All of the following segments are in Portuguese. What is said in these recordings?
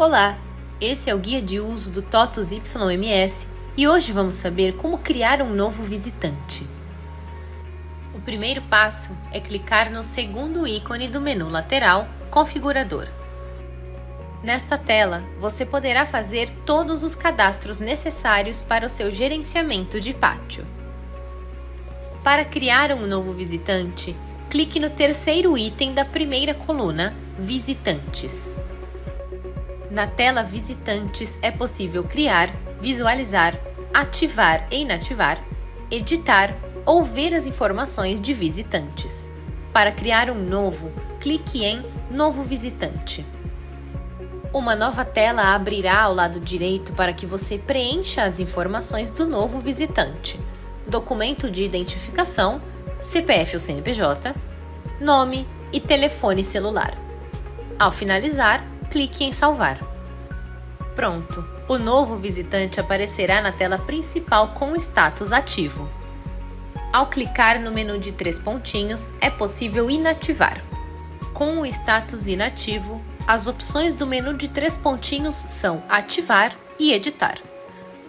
Olá, esse é o guia de uso do TOTUS YMS e hoje vamos saber como criar um novo visitante. O primeiro passo é clicar no segundo ícone do menu lateral, Configurador. Nesta tela, você poderá fazer todos os cadastros necessários para o seu gerenciamento de pátio. Para criar um novo visitante, clique no terceiro item da primeira coluna, Visitantes. Na tela Visitantes é possível criar, visualizar, ativar e inativar, editar ou ver as informações de visitantes. Para criar um novo, clique em Novo Visitante. Uma nova tela abrirá ao lado direito para que você preencha as informações do novo visitante: documento de identificação, CPF ou CNPJ, nome e telefone celular. Ao finalizar, clique em salvar. Pronto! O novo visitante aparecerá na tela principal com o status ativo. Ao clicar no menu de três pontinhos, é possível inativar. Com o status inativo, as opções do menu de três pontinhos são Ativar e Editar.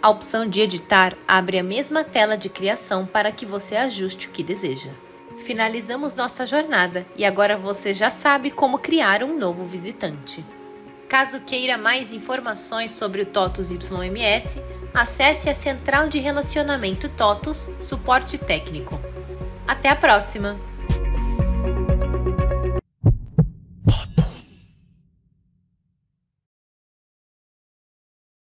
A opção de editar abre a mesma tela de criação para que você ajuste o que deseja. Finalizamos nossa jornada e agora você já sabe como criar um novo visitante. Caso queira mais informações sobre o TOTUS YMS, acesse a Central de Relacionamento TOTUS Suporte Técnico. Até a próxima!